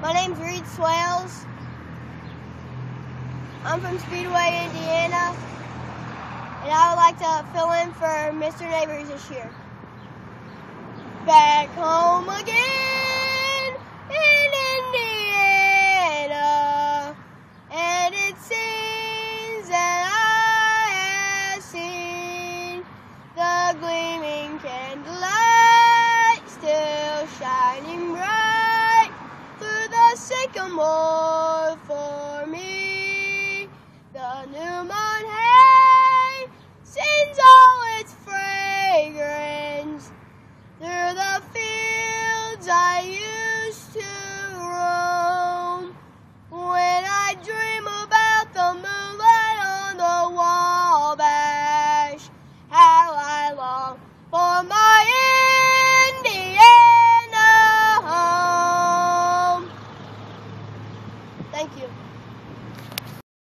My name's Reid Swails. I'm from Speedway, Indiana, and I would like to fill in for Mr. Nabors this year. Back home again sycamore for me. The new moon hay sends all its fragrance through the fields I used to roam. When I dream about the moonlight on the Wabash, how I long for my Thank you.